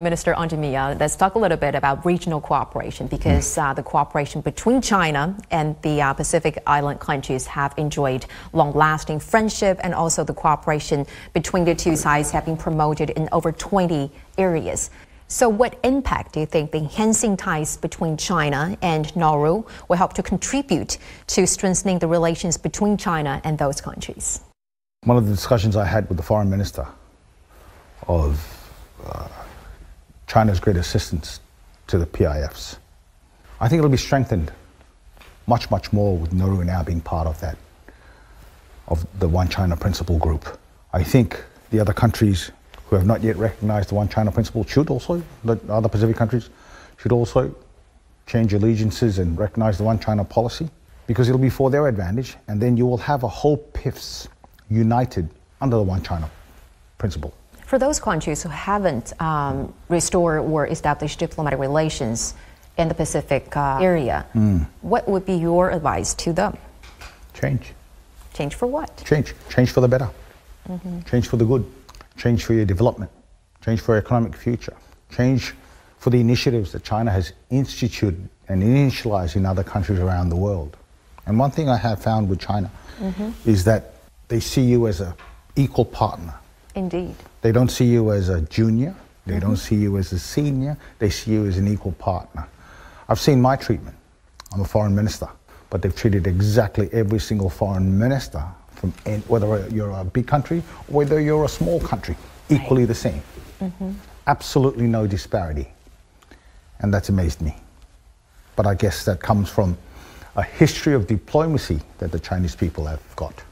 Minister Aingimea, let's talk a little bit about regional cooperation because uh, the cooperation between China and the uh, Pacific Island countries have enjoyed long-lasting friendship and also the cooperation between the two sides have been promoted in over 20 areas. So what impact do you think the enhancing ties between China and Nauru will help to contribute to strengthening the relations between China and those countries? One of the discussions I had with the foreign minister of China's great assistance to the PIFs. I think it'll be strengthened much, much more with Nauru now being part of that, of the One China Principle group. I think the other countries who have not yet recognized the One China Principle should also, the other Pacific countries, should also change allegiances and recognize the One China policy because it'll be for their advantage and then you will have a whole PIFs united under the One China Principle. For those countries who haven't um, restored or established diplomatic relations in the Pacific uh, area, mm. what would be your advice to them? Change. Change for what? Change. Change for the better. Mm-hmm. Change for the good. Change for your development. Change for your economic future. Change for the initiatives that China has instituted and initialized in other countries around the world. And one thing I have found with China mm-hmm. is that they see you as an equal partner Indeed. They don't see you as a junior. They mm-hmm. don't see you as a senior. They see you as an equal partner. I've seen my treatment. I'm a foreign minister, but they've treated exactly every single foreign minister, from whether you're a big country or whether you're a small country, equally right. the same. Mm-hmm. Absolutely no disparity. And that's amazed me. But I guess that comes from a history of diplomacy that the Chinese people have got.